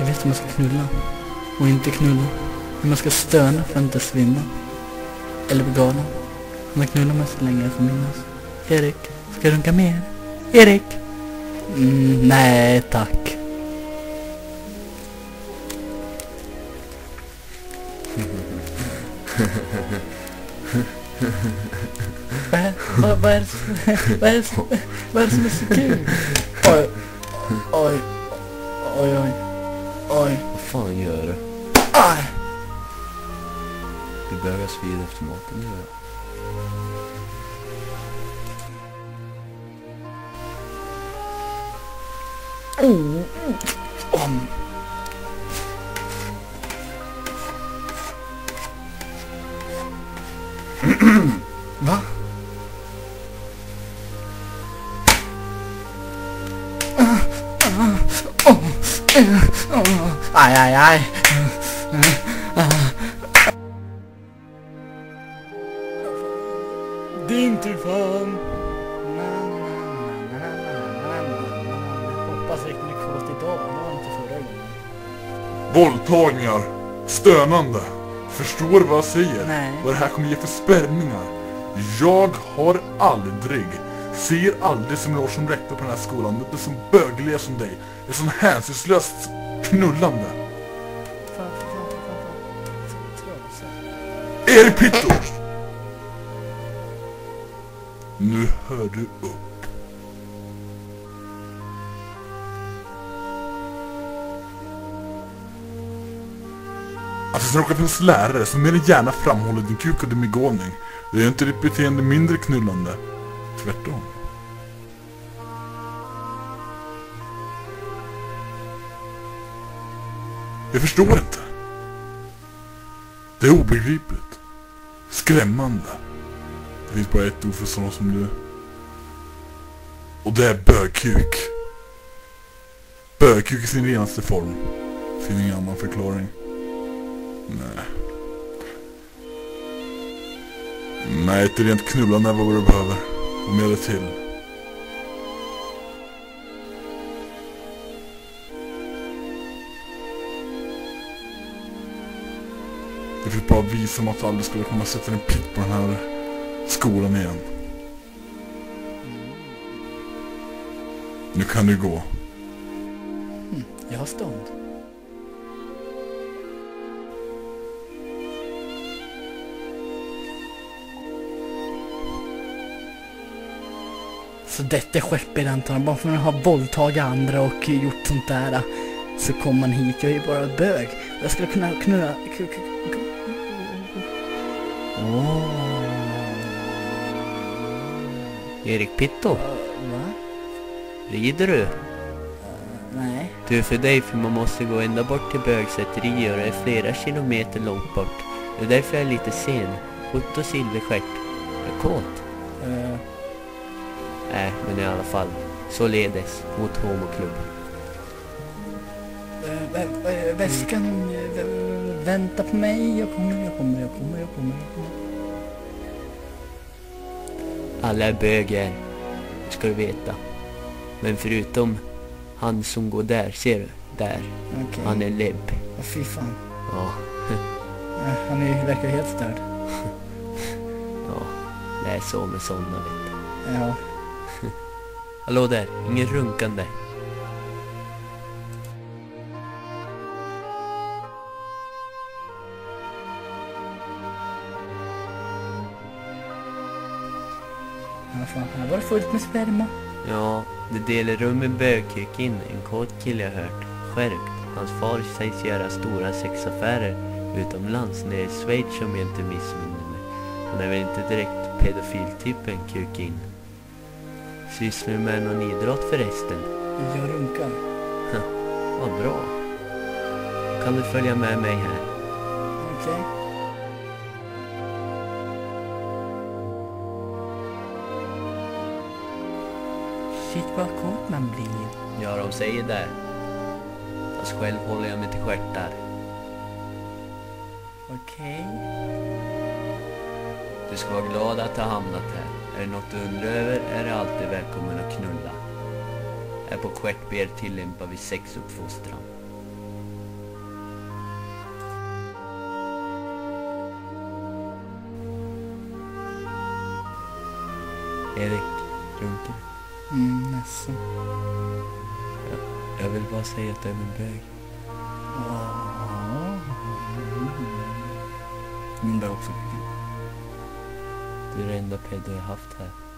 Jag vet hur man ska knulla. Och inte knulla. Hur man ska stöna för att inte svimma. Eller bli galen. Man knullar mig så länge jag får minnas. Erik, ska jag runka mer? Erik! Mm, nej tack. Vad vad är det som är så kul? Oj, oj, oj, oj, oj, Vad fan gör du? aj. Du börjar svida efter maten, gör jag. Oh, om. Va? Aj, aj, aj. Din tur fan. Hoppas jag kunde kåt idag, det var inte förra gången. Våldtagningar. Stönande. Förstår vad jag säger? Nej. Vad det här kommer ge för spänningar. Jag har aldrig, ser aldrig som jag som rektor på den här skolan mött en sån bögelev som dig. Ett sån hänsynslöst knullande. Erik Pitto! Nu hör du upp. Att det råkar finnas lärare som mer än gärna framhåller din kuk och din begåvning. Det gör inte ditt beteende mindre knullande. Tvärtom. Jag förstår inte. Det är obegripligt. Skrämmande. Det finns bara ett ord för sådana som du. Och det är bögkuk. Bögkuk i sin renaste form. Finns ingen annan förklaring. Nej. Nej, ett rent knullande är vad du behöver. Och mer till. Det fick bara visa mig att du aldrig skulle kunna sätta en pick på den här skolan igen. Nu kan du gå. Hm, jag har stånd. Så detta skeppet antar jag, bara för att ha våldtagit andra och gjort sånt där. Så kommer man hit, jag är ju bara bög. Jag skulle kunna knulla... Åh. Erik Pitto, Va? rider du? Nej. Du, för dig, för man måste gå ända bort till bögsäterier och det är flera kilometer långt bort. Det är därför jag är lite sen. Otto Silverstjärt. Jag är kåt. Uh, Nej, men i alla fall. Således, mot homoklubb. vä- vä- vä- väskan, eh, vänta på mig. Jag kommer, jag kommer, jag kommer, jag kommer. Jag kommer. Alla är böger, ska du veta. Men förutom han som går där, ser du? Där. Okej. Han är lebb. Åh, fy fan. Ja, Han är, verkar helt störd. ja. Det är så med sådana, vet du. Ja. Hallå där, ingen runkande. Ja, fan. Här var det fullt med sperma. Ja, det delar rum med bögkuk in, en kåt kille jag hört. Skärpt. Hans far sägs göra stora sexaffärer utomlands, nere i Schweiz om jag inte missminner mig. Han är väl inte direkt pedofiltypen kuk in. Sysslar du med någon idrott förresten? Jag runkar. Vad bra. Kan du följa med mig här? Okej. Shit vad kort man blir. Ja, de säger det. Fast själv håller jag mig till stjärtar. Okej. Du ska vara glad att du har hamnat här. Är det något du undrar över är du alltid välkommen att knulla. Här på Stjärtber tillämpar vi sexuppfostran. Erik Runke. Mm, nästan. Jag vill bara säga att du är min bög. Åh. Min bög också. Du är det enda pedo jag haft här.